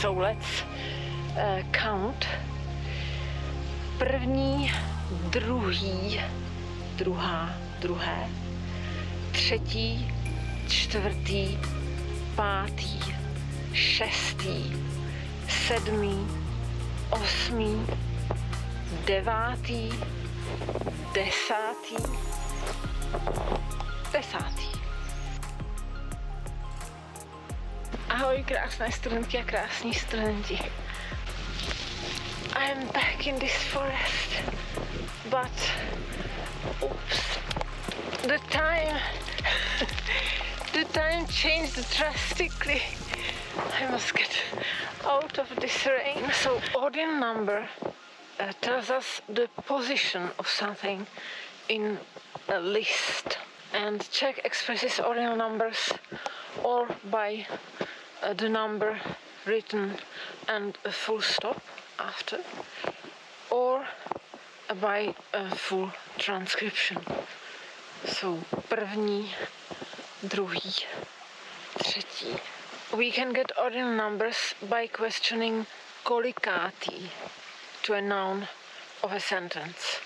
So let's uh, count. První, druhý, druhá, druhé, třetí, čtvrtý, pátý, šestý, sedmý, osmý, devátý, desátý, desátý. Ahoj, krásné studentky a krásní studenti. I am back in this forest, but oops, the time the time changed drastically. I must get out of this rain. So ordinal number uh, tells us the position of something in a list and Czech expresses ordinal numbers or by uh, the number written and a full stop after or by a full transcription. So první, druhý, třetí. We can get ordinal numbers by questioning kolikátý to a noun of a sentence.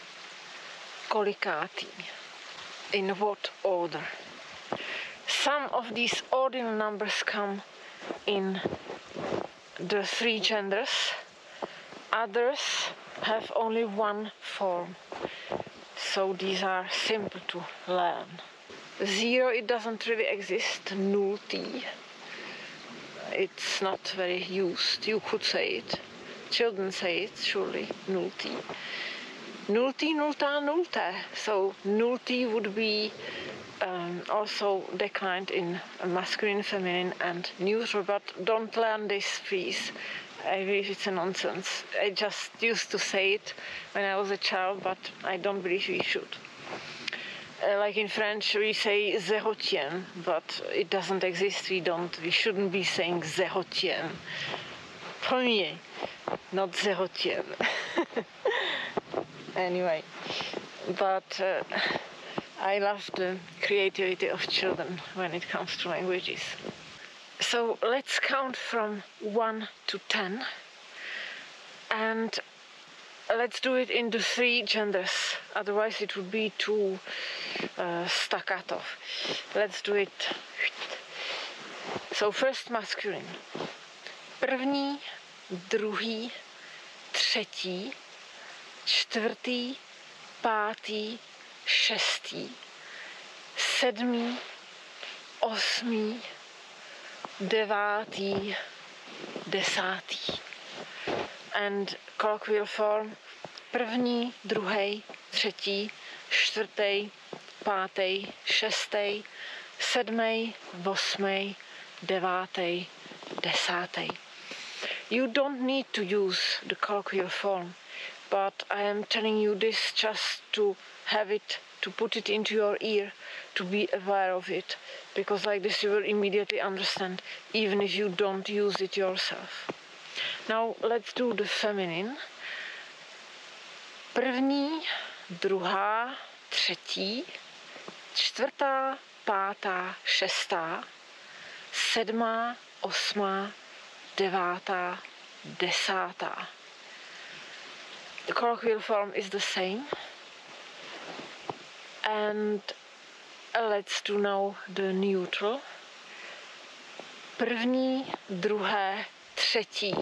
Kolikátý. In what order? Some of these ordinal numbers come in the three genders. Others have only one form. So these are simple to learn. Zero, it doesn't really exist. Nultý. It's not very used. You could say it. Children say it, surely. Nultý. Nultý, nultá, nulté. So nultý would be um, also declined in masculine, feminine, and neutral. But don't learn this, please. I believe it's a nonsense. I just used to say it when I was a child, but I don't believe we should. Uh, like in French, we say zérotien, but it doesn't exist. We don't. We shouldn't be saying zérotien. Premier, not zérotien. anyway, but. Uh, I love the creativity of children when it comes to languages. So let's count from 1 to 10 and let's do it in the three genders, otherwise, it would be too uh, staccato. Let's do it. So, first masculine. První, druhý, třetí, čtvrtý, pátý, šestý, sedmý, osmý, devátý, desátý. And colloquial form první, druhý, třetí, čtvrtý, pátý, šestý, sedmý, osmý, devátý, desátý. You don't need to use the colloquial form, but I am telling you this just to have it to put it into your ear to be aware of it because like this you will immediately understand even if you don't use it yourself. Now let's do the feminine. První druhá třetí čtvrtá pátá šestá sedmá osmá devátá desátá the colloquial form is the same and let's do now the neutral. První, druhé, třetí,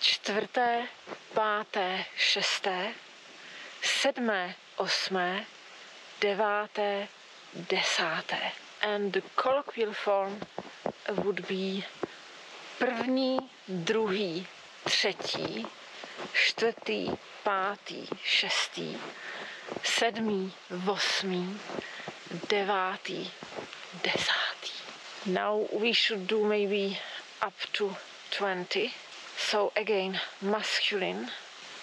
čtvrté, páté, šesté, sedmé, osmé, deváté, desáté. And the colloquial form would be první, druhý, třetí, čtvrtý, pátý, šestý, sedmý, osmý, devátý, desátý. Now we should do maybe up to 20. So again, masculine.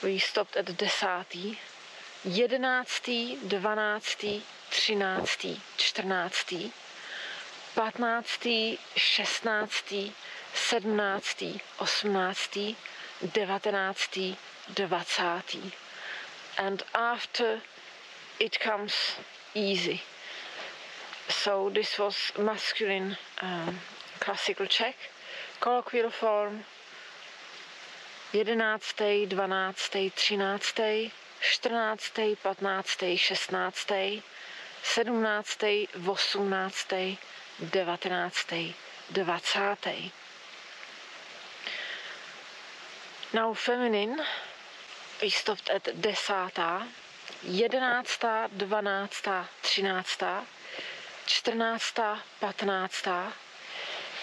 We stopped at desátý. Jedenáctý, dvanáctý, třináctý, čtrnáctý, patnáctý, šestnáctý, sedmnáctý, osmnáctý, 19. 20. And after it comes easy. So this was masculine um, classical Czech, colloquial form 11., 12., 13., 14., 15., 16., 17., 18., 19., 20. Now feminine, we stopped at desátá, jedenáctá, dvanáctá, třináctá, čtrnáctá, patnáctá,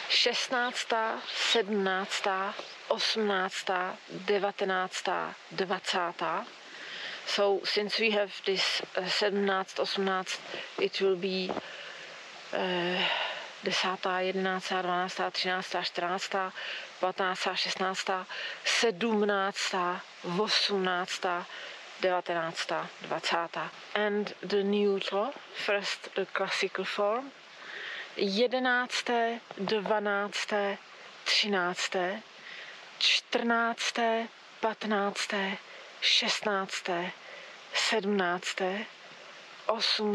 šestnáctá, sedmnáctá, osmnáctá, devatenáctá, dvacátá. So since we have this uh, 17, 18, it will be uh, 10., 11., 12., 13., 14., 15., 16., 17., 18., 19. 20. And the neutral, first the classical form, 11. 12. 13. 14. 15. 16. 17. 18.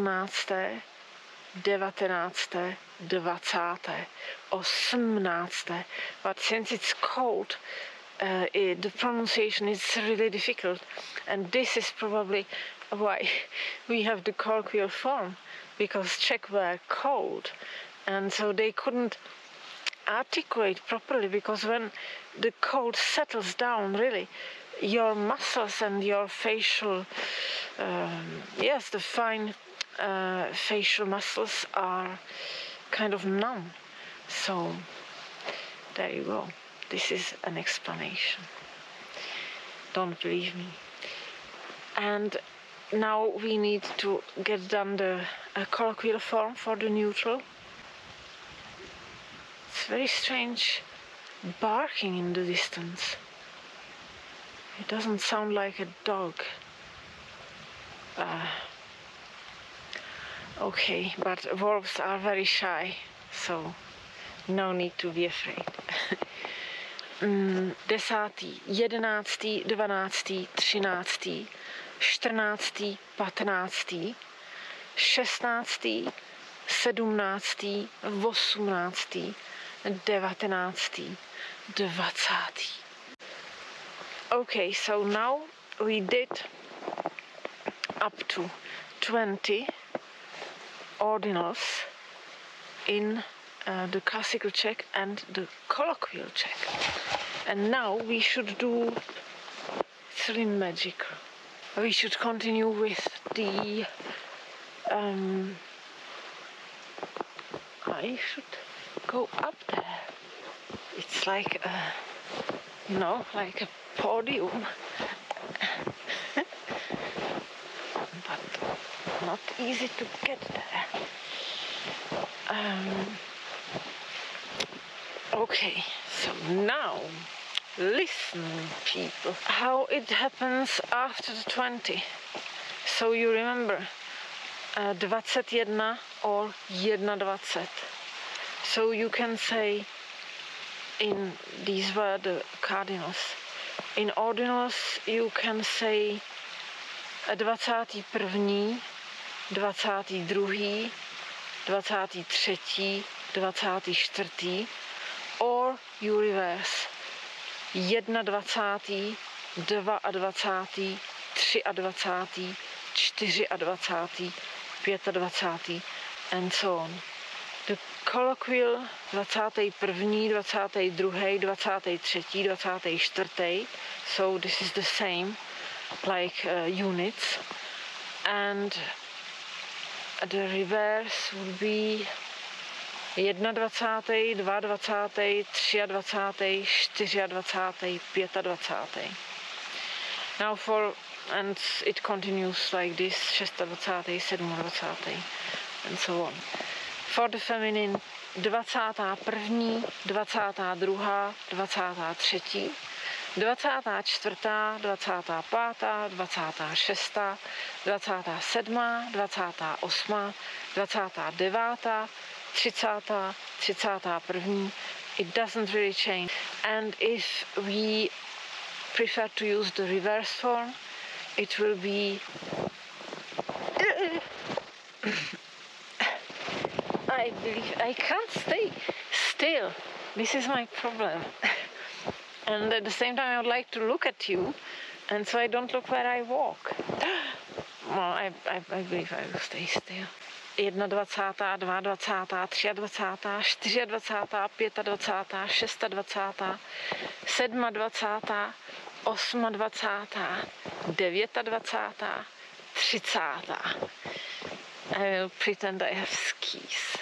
19. Devatenácté, dvacáté, osmnácté. But since it's cold, uh, it, the pronunciation is really difficult, and this is probably why we have the colloquial form because Czech were cold, and so they couldn't articulate properly because when the cold settles down, really, your muscles and your facial, um, yes, the fine uh, facial muscles are kind of numb. So there you go. This is an explanation. Don't believe me. And now we need to get done the uh, colloquial form for the neutral. It's very strange barking in the distance. It doesn't sound like a dog. Uh, okay, but wolves are very shy, so no need to be afraid. mm, desátý, jedenáctý, dvanáctý, třináctý, čtrnáctý, patnáctý, šestnáctý, sedmnáctý, osmnáctý, devatenáctý, dvacátý. Okay, so now we did up to 20 ordinals in uh, the classical Czech and the colloquial Czech. And now we should do three magic. We should continue with the um, I should go up there. It's like a, you know, like a podium. but not easy to get there. Um, okay, so now listen, people, how it happens after the 20. So you remember uh, 21 or 21. So you can say in these were the cardinals. In ordinals you can say 21., 22., 23., 24. or you reverse 21., 22., 23., 24., 25. and so on. The colloquial 21., 22., 23., 24. So this is the same like uh, units. And the reverse would be 21., 22., 23., 24., 25. Now for and it continues like this 26., 27. and so on. For the feminine 21., 22., 23., 24., 25., 26., 27., 28., 29., 30., 31. It doesn't really change. And if we prefer to use the reverse form, it will be I believe I can't stay still. This is my problem. And at the same time, I would like to look at you, and so I don't look where I walk. Well, I, I, I believe I will stay still. 21, 22, 23, 24, 25, 26, 27, 28, 29, 30. I will pretend I have skis,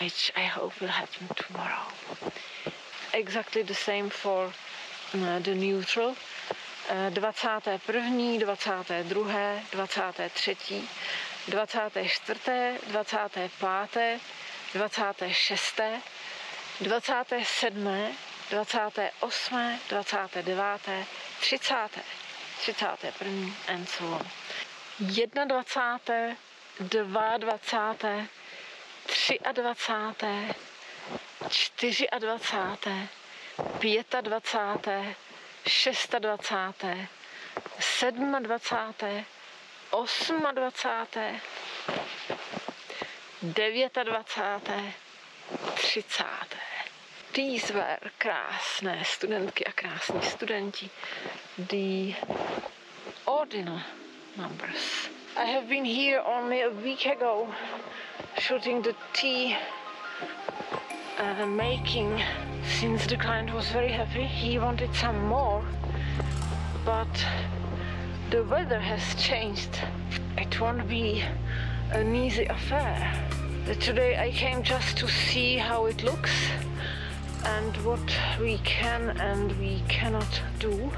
which I hope will happen tomorrow. Exactly the same for uh, the neutral. Uh, 21., 22., 23., 24., 25., 26., 27., 28., 29., 30., 31. and so on. 21., 22., 23., 24., 25., 26., 27., 28., 29., 30. These were krásné studentky a krásní studenti. The ordinal numbers. I have been here only a week ago shooting the tea uh, making since the client was very happy. He wanted some more, but the weather has changed. It won't be an easy affair. Today I came just to see how it looks and what we can and we cannot do.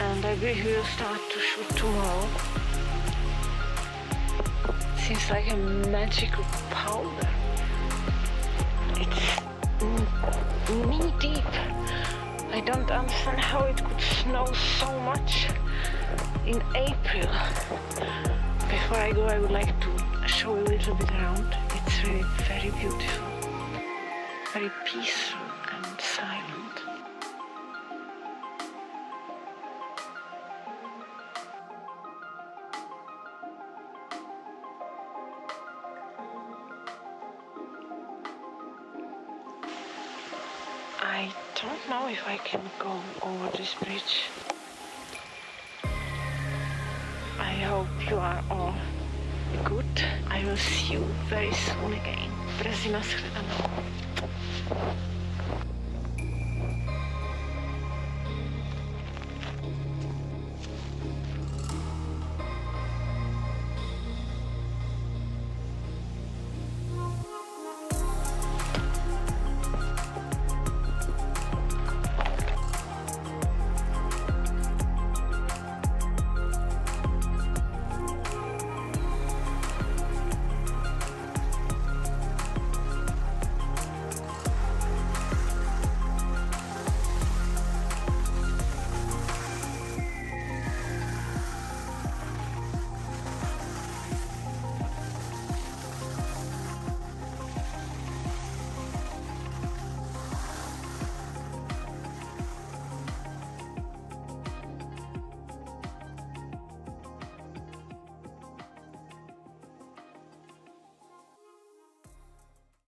And I believe we will start to shoot tomorrow. Seems like a magical powder. Knee deep. I don't understand how it could snow so much in April. Before I go, I would like to show you a little bit around. It's really very beautiful, very peaceful don't know if I can go over this bridge. I hope you are all good. I will see you very soon again. Brzy nashledanou.